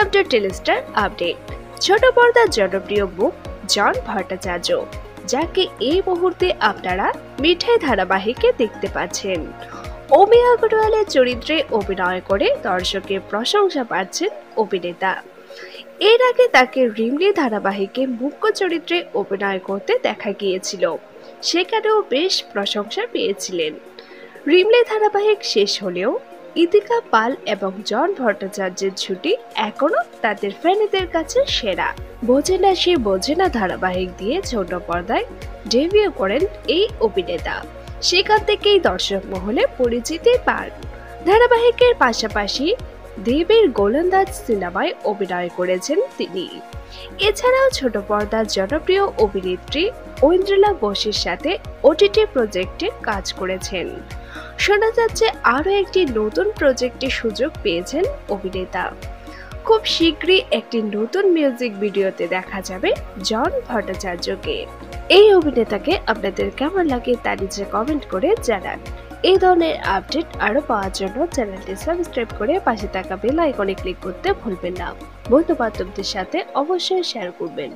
Welcome to Telestar update ছোট পর্দার জনপ্রিয় মুখ জন ভট্টাচার্য যাকে এই মুহূর্তে আপনারা মিঠাই ধারাবাহিকে দেখতে পাচ্ছেন। অমি আগরওয়ালের চরিত্রে অভিনয় করে দর্শকের প্রশংসা পাচ্ছেন অভিনেতা। এর আগে তাকে রিমলি ধারাবাহিকে মুখ্য চরিত্রে অভিনয় করতে দেখা গিয়েছিল। সেখানেও বেশ প্রশংসা পেয়েছিলেন। রিমলি ধারাবাহিক শেষ হলেও ইতিকা পাল এবং জন ভট্টাচার্যের ছুটি এখনও তাদের ফ্যানেদের কাছে সেরা। বোঝে না সে বোঝে না ধারাবাহিক দিয়ে ছোট পর্দায় ডেবিউ করেন এই অভিনেতা। সেখান থেকেই দর্শক মহলে পরিচিতি পান। ধারাবাহিকের পাশাপাশি দেবের গোলন্দাজ সিনেমায় অভিনয় করেছেন তিনি। এছাড়াও ছোট পর্দার জনপ্রিয় অভিনেত্রী ঐন্দ্রিলা বোসের সাথে ওটিটি প্রজেক্টে কাজ করেছেন। শোনা যাচ্ছে আরও একটি নতুন প্রজেক্টে সুযোগ পেয়েছেন অভিনেতা। খুব শীঘ্রই একটি নতুন মিউজিক ভিডিওতে দেখা যাবে জন ভট্টাচার্যকে। এই অভিনেতাকে আপনাদের কেমন লাগে তা নিচে কমেন্ট করে জানান। এই ধরনের আপডেট আরও পাওয়ার জন্য চ্যানেলটি সাবস্ক্রাইব করে পাশে থাকা বেল আইকনে ক্লিক করতে ভুলবেন না। বন্ধু বান্ধবদের সাথে অবশ্যই শেয়ার করবেন।